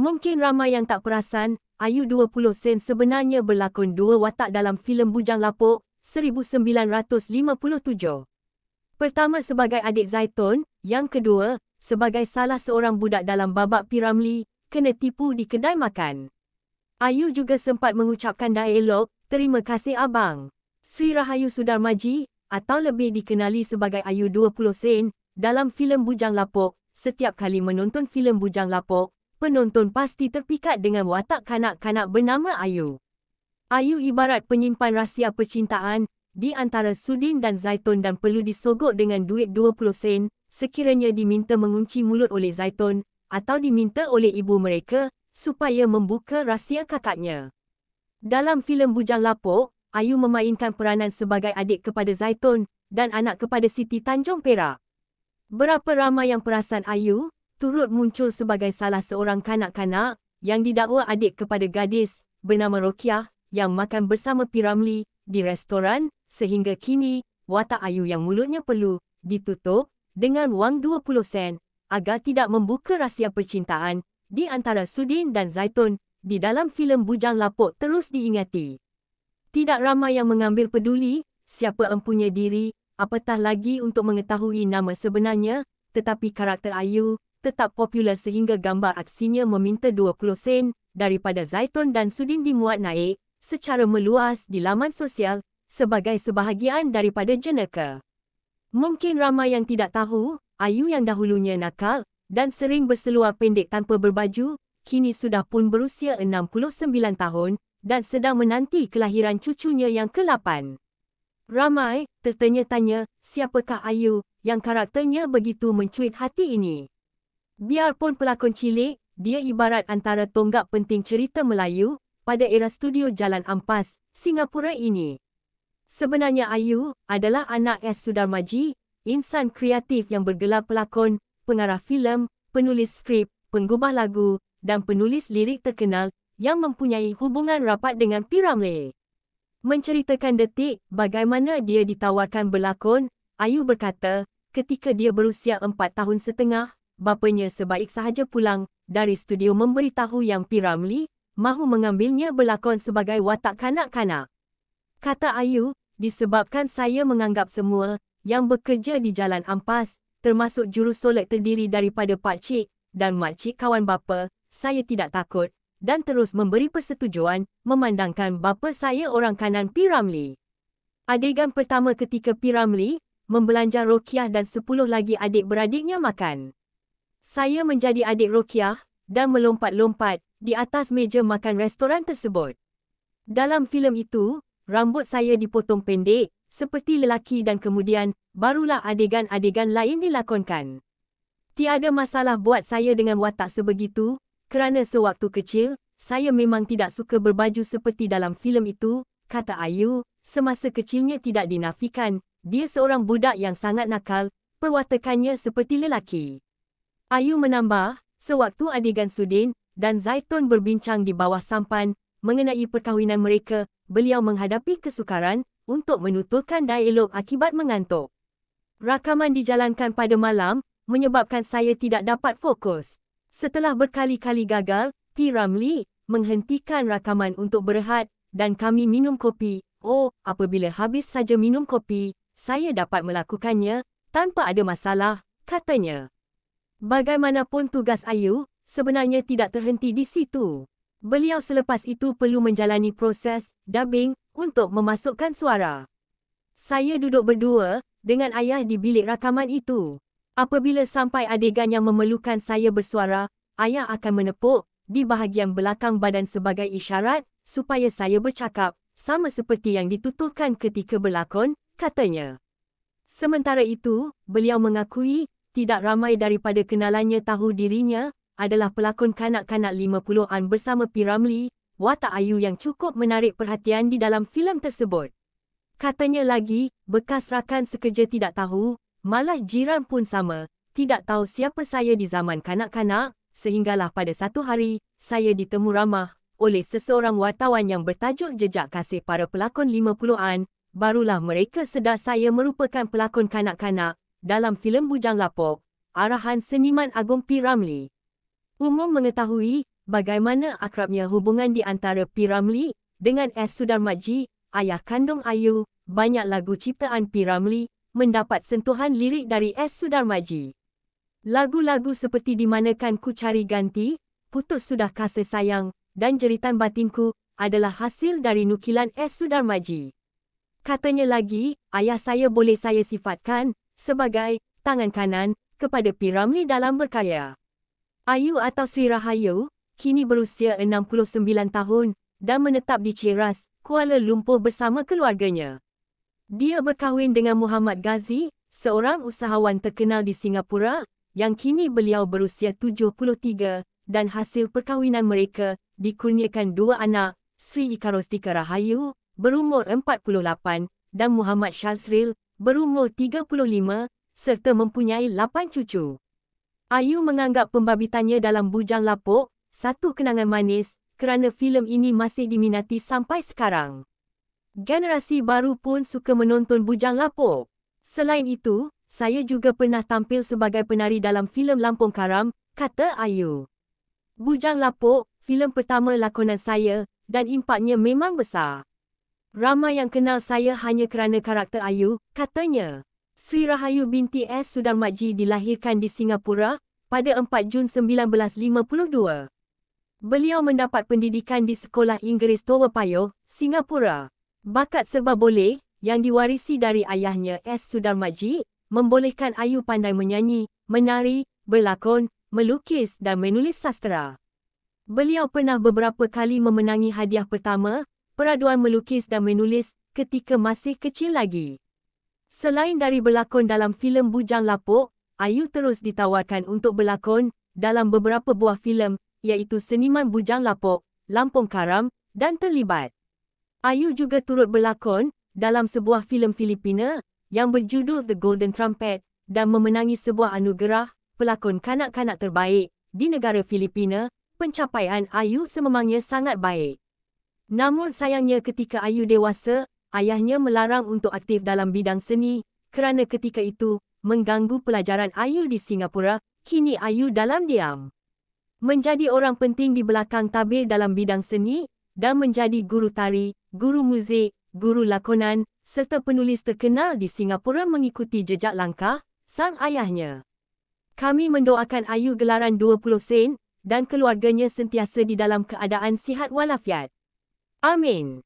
Mungkin ramai yang tak perasan, Ayu 20 Sen sebenarnya berlakon dua watak dalam filem Bujang Lapuk 1957. Pertama sebagai adik Zaitun, yang kedua sebagai salah seorang budak dalam babak Piramli kena tipu di kedai makan. Ayu juga sempat mengucapkan dialog, terima kasih abang. Sri Rahayu Sudarmaji atau lebih dikenali sebagai Ayu 20 Sen dalam filem Bujang Lapuk, setiap kali menonton filem Bujang Lapuk, penonton pasti terpikat dengan watak kanak-kanak bernama Ayu. Ayu ibarat penyimpan rahsia percintaan di antara Sudin dan Zaitun dan perlu disogok dengan duit 20 sen sekiranya diminta mengunci mulut oleh Zaitun atau diminta oleh ibu mereka supaya membuka rahsia kakaknya. Dalam filem Bujang Lapuk, Ayu memainkan peranan sebagai adik kepada Zaitun dan anak kepada Siti Tanjung Perak. Berapa ramai yang perasan Ayu turut muncul sebagai salah seorang kanak-kanak yang didakwa adik kepada gadis bernama Rokiah yang makan bersama Piramli di restoran sehingga kini watak Ayu yang mulutnya perlu ditutup dengan wang 20 sen agar tidak membuka rahsia percintaan di antara Sudin dan Zaitun di dalam filem Bujang Lapuk terus diingati. Tidak ramai yang mengambil peduli siapa empunya diri apatah lagi untuk mengetahui nama sebenarnya tetapi karakter Ayu tetap popular sehingga gambar aksinya meminta 20 sen daripada Zaitun dan Sudin dimuat naik secara meluas di laman sosial sebagai sebahagian daripada jenaka. Mungkin ramai yang tidak tahu, Ayu yang dahulunya nakal dan sering berseluar pendek tanpa berbaju, kini sudah pun berusia 69 tahun dan sedang menanti kelahiran cucunya yang ke-8. Ramai tertanya-tanya siapakah Ayu yang karakternya begitu mencuit hati ini. Biarpun pelakon cilik, dia ibarat antara tonggak penting cerita Melayu pada era studio Jalan Ampas, Singapura ini. Sebenarnya Ayu adalah anak S. Sudarmaji, insan kreatif yang bergelar pelakon, pengarah filem, penulis skrip, penggubah lagu dan penulis lirik terkenal yang mempunyai hubungan rapat dengan Piramli. Menceritakan detik bagaimana dia ditawarkan berlakon, Ayu berkata, ketika dia berusia empat tahun setengah, bapanya sebaik sahaja pulang dari studio memberitahu yang Piramli mahu mengambilnya berlakon sebagai watak kanak-kanak. Kata Ayu, disebabkan saya menganggap semua yang bekerja di Jalan Ampas, termasuk jurusolek terdiri daripada Pak Cik dan Mak Cik kawan bapa, saya tidak takut dan terus memberi persetujuan memandangkan bapa saya orang kanan Piramli. Adegan pertama ketika Piramli membelanja Rokiah dan sepuluh lagi adik-beradiknya makan. Saya menjadi adik Rokiah dan melompat-lompat di atas meja makan restoran tersebut. Dalam filem itu, rambut saya dipotong pendek seperti lelaki dan kemudian barulah adegan-adegan lain dilakonkan. Tiada masalah buat saya dengan watak sebegitu kerana sewaktu kecil, saya memang tidak suka berbaju seperti dalam filem itu, kata Ayu, semasa kecilnya tidak dinafikan, dia seorang budak yang sangat nakal, perwatakannya seperti lelaki. Ayu menambah, sewaktu adegan Sudin dan Zaitun berbincang di bawah sampan mengenai perkahwinan mereka, beliau menghadapi kesukaran untuk menuturkan dialog akibat mengantuk. Rakaman dijalankan pada malam menyebabkan saya tidak dapat fokus. Setelah berkali-kali gagal, P. Ramli menghentikan rakaman untuk berehat dan kami minum kopi. Oh, apabila habis saja minum kopi, saya dapat melakukannya tanpa ada masalah, katanya. Bagaimanapun tugas Ayu, sebenarnya tidak terhenti di situ. Beliau selepas itu perlu menjalani proses dubbing untuk memasukkan suara. Saya duduk berdua dengan ayah di bilik rakaman itu. Apabila sampai adegan yang memerlukan saya bersuara, ayah akan menepuk di bahagian belakang badan sebagai isyarat supaya saya bercakap sama seperti yang dituturkan ketika berlakon, katanya. Sementara itu, beliau mengakui tidak ramai daripada kenalannya tahu dirinya adalah pelakon kanak-kanak 50-an bersama Piramli, watak Ayu yang cukup menarik perhatian di dalam filem tersebut. Katanya lagi, bekas rakan sekerja tidak tahu, malah jiran pun sama, tidak tahu siapa saya di zaman kanak-kanak, sehinggalah pada satu hari, saya ditemu ramah oleh seseorang wartawan yang bertajuk Jejak Kasih Para Pelakon 50-an barulah mereka sedar saya merupakan pelakon kanak-kanak dalam filem Bujang Lapok, arahan seniman Agong P. Ramli. Umum mengetahui bagaimana akrabnya hubungan di antara P. Ramli dengan S. Sudarmaji, ayah kandung Ayu, banyak lagu ciptaan P. Ramli mendapat sentuhan lirik dari S. Sudarmaji. Lagu-lagu seperti Dimanakan Ku Cari Ganti, Putus Sudah Kasih Sayang dan Jeritan Batinku adalah hasil dari nukilan S. Sudarmaji. Katanya lagi, ayah saya boleh saya sifatkan sebagai tangan kanan kepada P. Ramli dalam berkarya. Ayu atau Sri Rahayu, kini berusia 69 tahun dan menetap di Ceras, Kuala Lumpur bersama keluarganya. Dia berkahwin dengan Muhammad Ghazi, seorang usahawan terkenal di Singapura yang kini beliau berusia 73 dan hasil perkahwinan mereka dikurniakan dua anak, Sri Ikarostika Rahayu, berumur 48 dan Muhammad Shazril, berumur 35 serta mempunyai 8 cucu. Ayu menganggap pembabitannya dalam Bujang Lapuk, satu kenangan manis kerana filem ini masih diminati sampai sekarang. Generasi baru pun suka menonton Bujang Lapuk. Selain itu, saya juga pernah tampil sebagai penari dalam filem Lampung Karam, kata Ayu. Bujang Lapuk, filem pertama lakonan saya dan impaknya memang besar. Ramai yang kenal saya hanya kerana karakter Ayu, katanya. Sri Rahayu binti S. Sudarmaji dilahirkan di Singapura pada 4 Jun 1952. Beliau mendapat pendidikan di Sekolah Inggeris Toa Payoh, Singapura. Bakat serba boleh yang diwarisi dari ayahnya S. Sudarmaji membolehkan Ayu pandai menyanyi, menari, berlakon, melukis dan menulis sastera. Beliau pernah beberapa kali memenangi hadiah pertama, peraduan melukis dan menulis ketika masih kecil lagi. Selain dari berlakon dalam filem Bujang Lapuk, Ayu terus ditawarkan untuk berlakon dalam beberapa buah filem iaitu Seniman Bujang Lapuk, Lampung Karam dan terlibat. Ayu juga turut berlakon dalam sebuah filem Filipina yang berjudul The Golden Trumpet dan memenangi sebuah anugerah pelakon kanak-kanak terbaik di negara Filipina pencapaian Ayu sememangnya sangat baik. Namun sayangnya ketika Ayu dewasa, ayahnya melarang untuk aktif dalam bidang seni kerana ketika itu mengganggu pelajaran Ayu di Singapura, kini Ayu dalam diam. Menjadi orang penting di belakang tabir dalam bidang seni dan menjadi guru tari, guru muzik, guru lakonan serta penulis terkenal di Singapura mengikuti jejak langkah sang ayahnya. Kami mendoakan Ayu gelaran 20 sen dan keluarganya sentiasa di dalam keadaan sihat walafiat. Amin.